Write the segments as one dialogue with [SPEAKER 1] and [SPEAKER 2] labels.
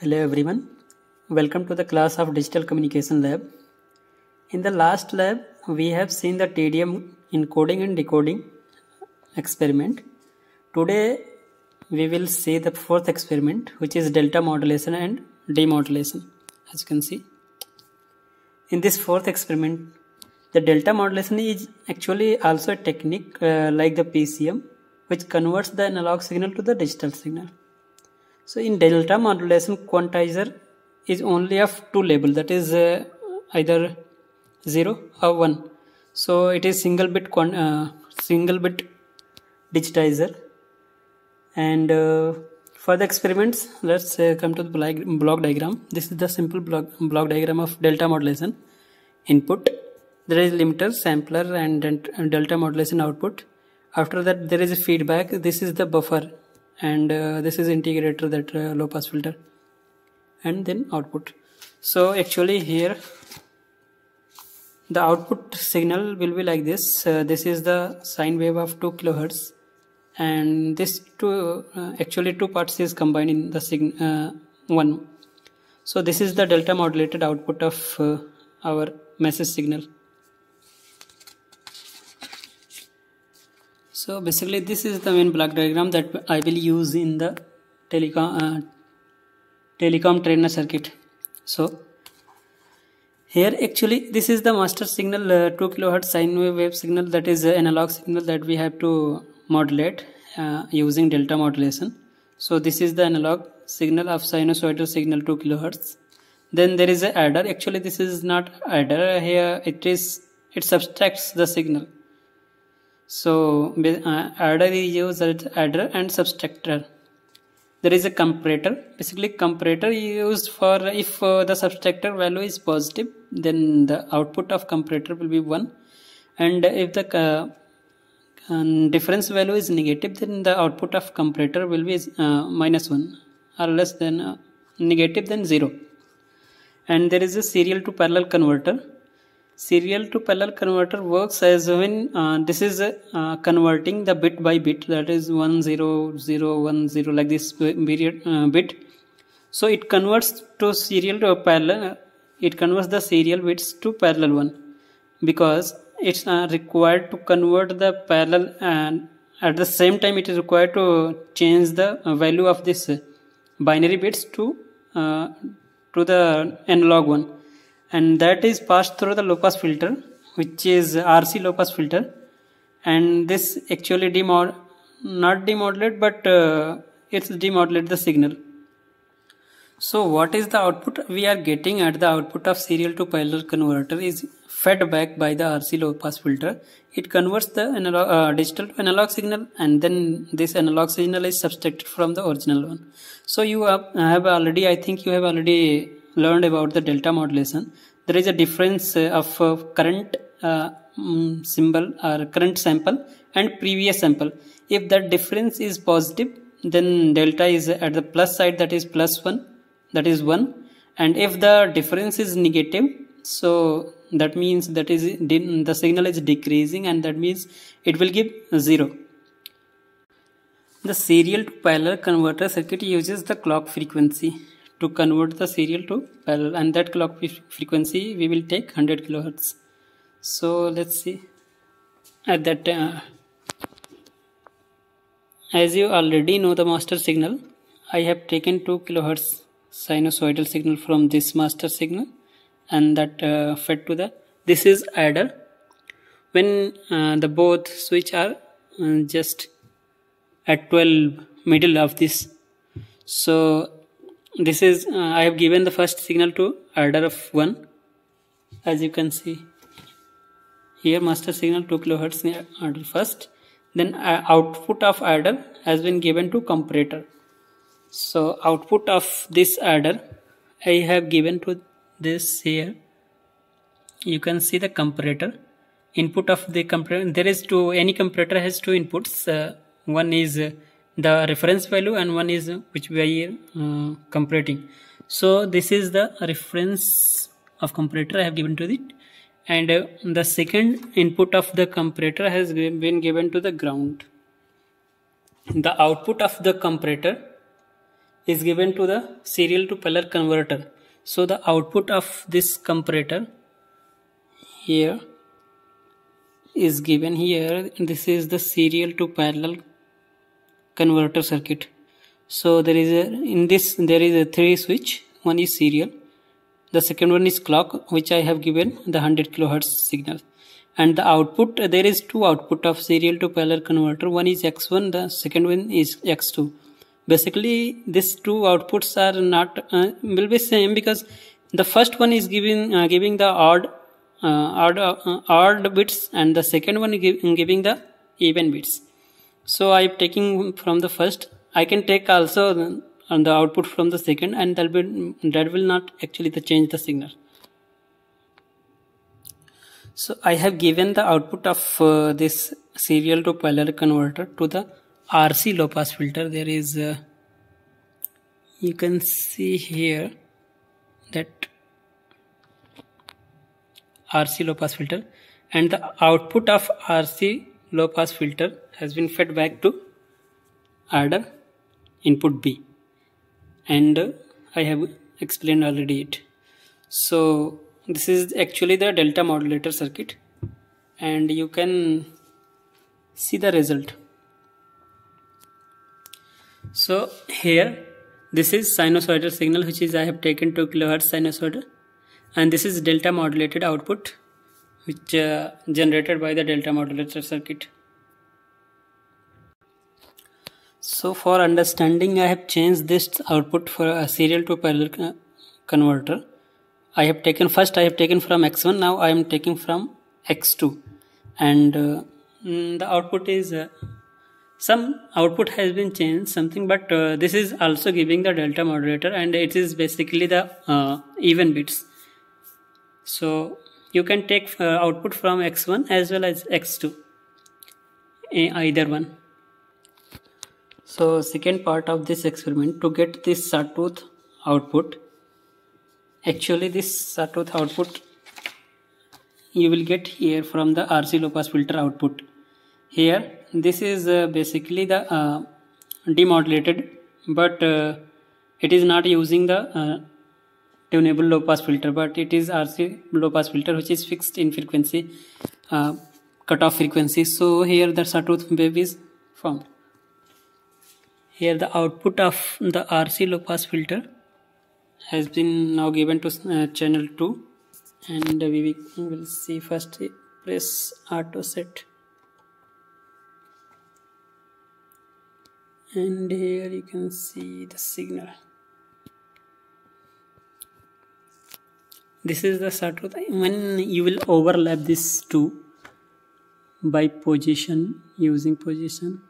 [SPEAKER 1] Hello everyone, welcome to the class of Digital Communication Lab. In the last lab, we have seen the TDM encoding and decoding experiment. Today, we will see the fourth experiment, which is delta modulation and demodulation. As you can see, in this fourth experiment, the delta modulation is actually also a technique uh, like the PCM, which converts the analog signal to the digital signal. So in delta modulation, quantizer is only of two label. That is uh, either 0 or 1. So it is single bit uh, single bit digitizer. And uh, for the experiments let's uh, come to the block diagram. This is the simple block, block diagram of delta modulation input. There is limiter sampler and delta modulation output. After that there is a feedback. This is the buffer and uh, this is integrator that uh, low pass filter and then output. So actually here the output signal will be like this. Uh, this is the sine wave of 2 kilohertz and this two uh, actually two parts is combined in the sign uh, one. So this is the delta modulated output of uh, our message signal so basically this is the main block diagram that I will use in the telecom uh, telecom trainer circuit. So here actually this is the master signal uh, 2 kilohertz sine wave signal that is analog signal that we have to modulate uh, using delta modulation. So this is the analog signal of sinusoidal signal 2 kilohertz. Then there is a adder. Actually this is not adder here. It is it subtracts the signal so uh, adder is used adder and subtractor. There is a comparator. Basically, comparator is used for if uh, the subtractor value is positive, then the output of comparator will be one, and if the uh, um, difference value is negative, then the output of comparator will be uh, minus one or less than uh, negative than zero. And there is a serial to parallel converter serial to parallel converter works as when uh, this is uh, converting the bit by bit that is 10010 like this period uh, bit. So it converts to serial to parallel it converts the serial bits to parallel one because it's uh, required to convert the parallel and at the same time it is required to change the value of this binary bits to uh, to the analog one and that is passed through the low pass filter which is RC low pass filter. And this actually demod not demodulate but uh, it's demodulate the signal. So what is the output we are getting at the output of serial to parallel converter is fed back by the RC low pass filter. It converts the analog, uh, digital to analog signal and then this analog signal is subtracted from the original one. So you have, have already I think you have already learned about the delta modulation. There is a difference uh, of uh, current uh, mm, symbol or current sample and previous sample. If that difference is positive then delta is at the plus side that is plus 1 that is 1 and if the difference is negative so that means that is the signal is decreasing and that means it will give 0 the serial to parallel converter circuit uses the clock frequency to convert the serial to parallel and that clock frequency we will take 100 kilohertz. So let's see. At that uh, as you already know the master signal I have taken 2 kilohertz sinusoidal signal from this master signal and that uh, fed to the this is adder when uh, the both switch are uh, just at 12 middle of this. So this is uh, I have given the first signal to adder of 1 as you can see here master signal 2 kilohertz adder first. Then uh, output of adder has been given to comparator. So output of this adder I have given to this here. You can see the comparator. Input of the comparator there is two any comparator has two inputs. Uh, one is uh, the reference value and one is which we are uh, comparating so this is the reference of comparator I have given to it. And uh, the second input of the comparator has been given to the ground. The output of the comparator is given to the serial to parallel converter. So the output of this comparator here is given here. This is the serial to parallel converter circuit. So there is a in this there is a three switch. One is serial. The second one is clock which i have given the 100 kilohertz signal. And the output there is two output of serial to parallel converter. One is x1 the second one is x2 basically these two outputs are not uh, will be same because the first one is giving uh, giving the odd uh, odd uh, odd bits and the second one giving the even bits so i am taking from the first. I can take also on the output from the second and that will that will not actually the change the signal. So I have given the output of uh, this serial to parallel converter to the RC low pass filter. There is uh, you can see here that RC low pass filter and the output of RC low pass filter has been fed back to adder input B. And uh, I have explained already it. So this is actually the delta modulator circuit. And you can see the result. So here this is sinusoidal signal which is I have taken 2 kilohertz sinusoidal. And this is delta modulated output which uh, generated by the delta modulator circuit. So for understanding I have changed this output for a serial to parallel converter. I have taken first I have taken from x1 now I am taking from x2 and uh, mm, the output is uh, some output has been changed something but uh, this is also giving the delta modulator and it is basically the uh, even bits. So you can take uh, output from x1 as well as x2 either one. So second part of this experiment to get this sawtooth output actually this sawtooth output you will get here from the RC low pass filter output. Here this is uh, basically the uh, demodulated but uh, it is not using the tunable low pass filter but it is RC low pass filter which is fixed in frequency uh, cutoff frequency. So here the sawtooth wave is formed. Here the output of the RC low pass filter has been now given to uh, channel 2 and we will see first press auto set. And here you can see the signal this is the sawtooth when you will overlap these two by position using position.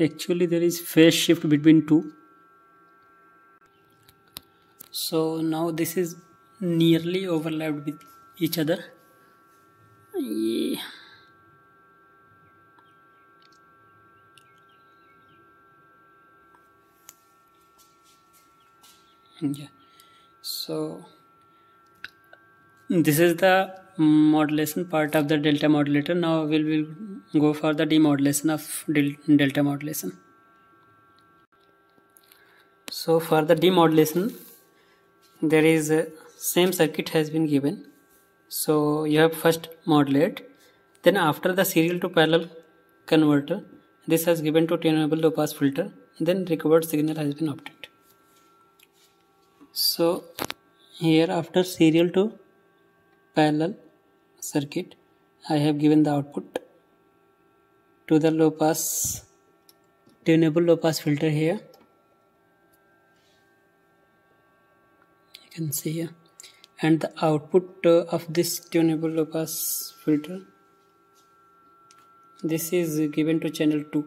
[SPEAKER 1] Actually there is phase shift between two. So now this is nearly overlapped with each other. Yeah. so this is the modulation part of the delta modulator. Now we will go for the demodulation of del delta modulation. So for the demodulation there is a same circuit has been given. So you have first modulate then after the serial to parallel converter this has given to tunable low pass filter then recovered signal has been obtained. So here after serial to parallel circuit I have given the output to the low pass tunable low pass filter here. You can see here and the output uh, of this tunable low pass filter. This is given to channel 2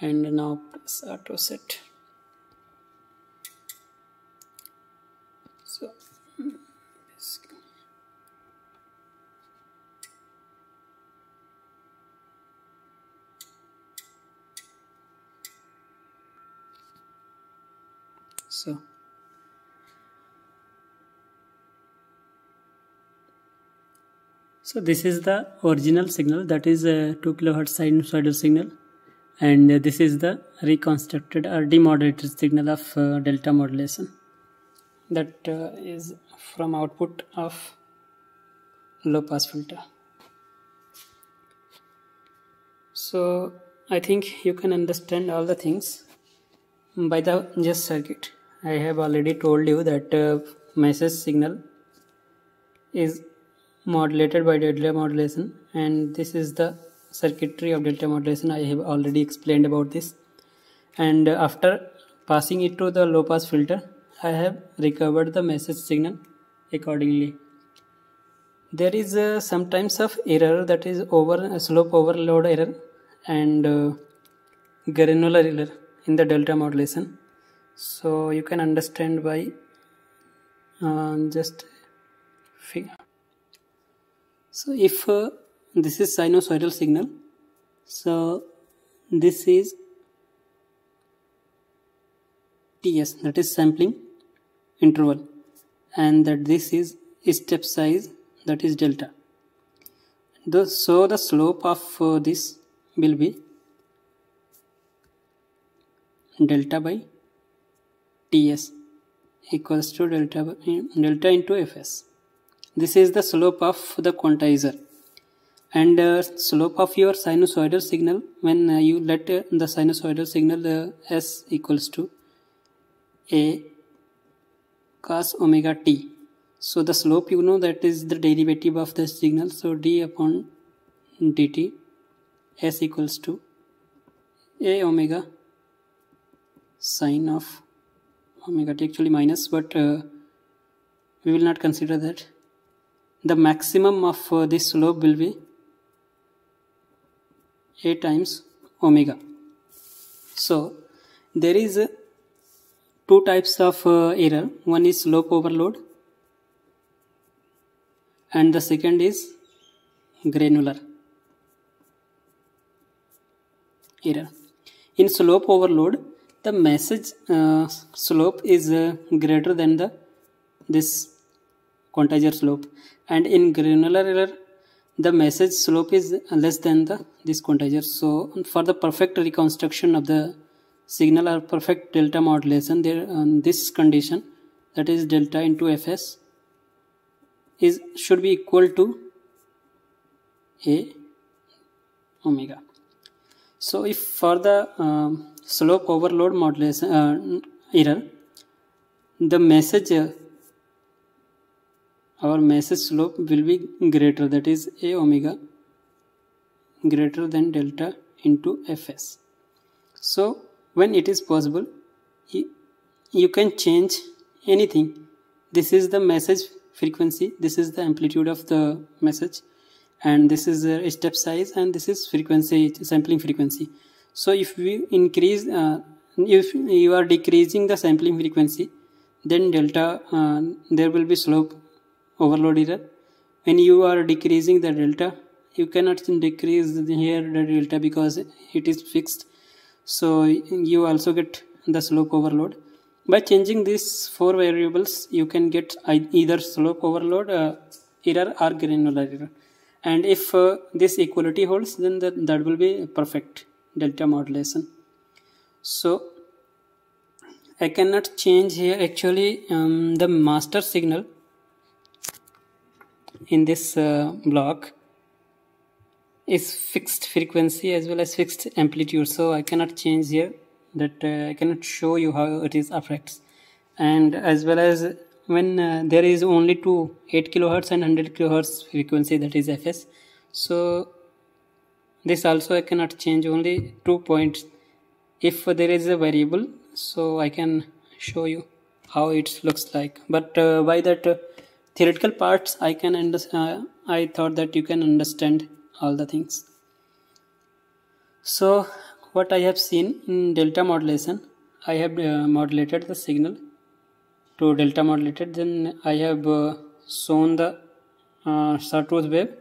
[SPEAKER 1] and now press auto set. So so so this is the original signal that is a 2 kilohertz sinusoidal signal. And this is the reconstructed or demodulated signal of uh, delta modulation that uh, is from output of low pass filter. So I think you can understand all the things by the just circuit. I have already told you that uh, message signal is modulated by delta modulation and this is the circuitry of delta modulation. I have already explained about this. And after passing it to the low pass filter I have recovered the message signal accordingly. There is uh, sometimes of error that is over uh, slope overload error and uh, granular error in the delta modulation. So you can understand by uh, just figure so if uh, this is sinusoidal signal so this is ts that is sampling interval and that this is step size that is delta. The, so the slope of uh, this will be delta by ts equals to delta by, delta into fs this is the slope of the quantizer. And uh, slope of your sinusoidal signal when uh, you let uh, the sinusoidal signal uh, s equals to a cos omega t. So the slope you know that is the derivative of the signal. So d upon dt s equals to a omega sine of omega t actually minus but uh, we will not consider that the maximum of uh, this slope will be a times omega. So there is uh, two types of uh, error. One is slope overload and the second is granular error. In slope overload the message uh, slope is uh, greater than the this quantizer slope. And in granular error the message slope is less than the this quantizer. So for the perfect reconstruction of the signal or perfect delta modulation there on this condition that is delta into fs is should be equal to a omega. So if for the um, slope overload modulation uh, error the message uh, our message slope will be greater that is a omega greater than delta into fs. So when it is possible you, can change anything. This is the message frequency this is the amplitude of the message and this is the step size and this is frequency sampling frequency. So if we increase uh, if you are decreasing the sampling frequency then delta uh, there will be slope overload error when you are decreasing the delta you cannot decrease here the delta because it is fixed. So you also get the slope overload. By changing these four variables you can get either slope overload uh, error or granular error and if uh, this equality holds then that, that will be perfect delta modulation. So I cannot change here. Actually um, the master signal in this uh, block is fixed frequency as well as fixed amplitude. So I cannot change here that uh, I cannot show you how it is affects. And as well as when uh, there is only two 8 kilohertz and 100 kilohertz frequency that is fs so this also I cannot change only two points if there is a variable so I can show you how it looks like. But uh, by that uh, theoretical parts I can understand uh, I thought that you can understand all the things. So what I have seen in delta modulation I have uh, modulated the signal. To delta modulated then I have uh, shown the uh, sawtooth wave.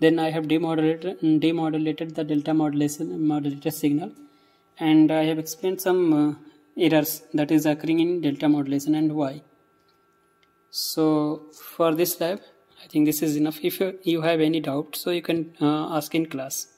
[SPEAKER 1] Then I have demodulated, demodulated the delta modulation modulated signal. And I have explained some uh, errors that is occurring in delta modulation and why so for this lab I think this is enough. If you have any doubt so you can uh, ask in class